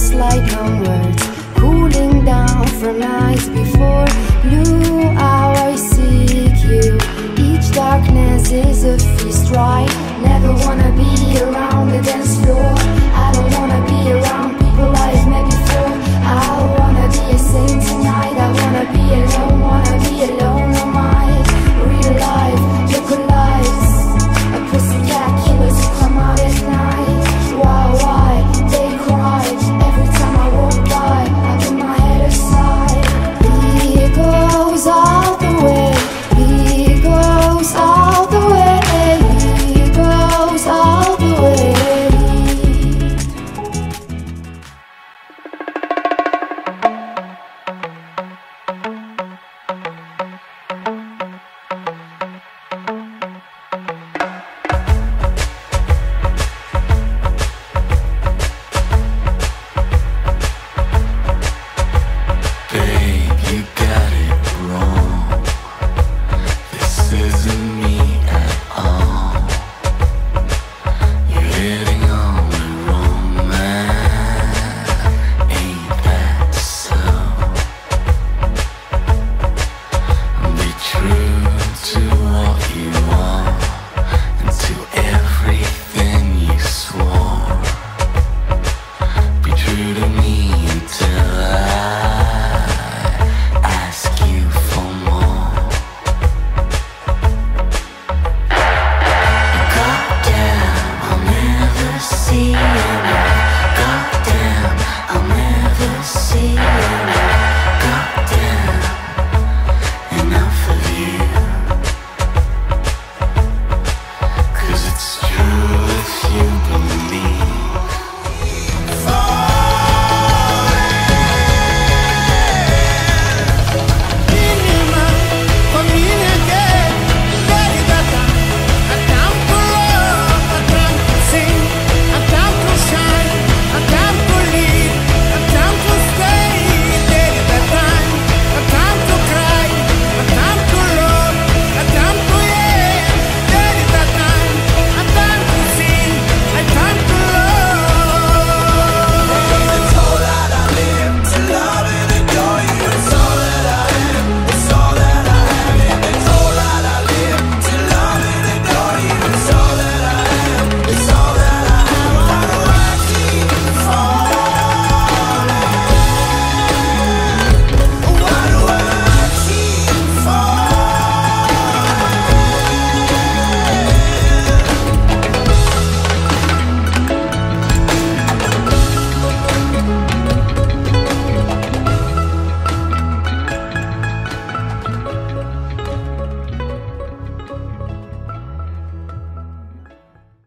slide downwards Cooling down from nights before Blue eyes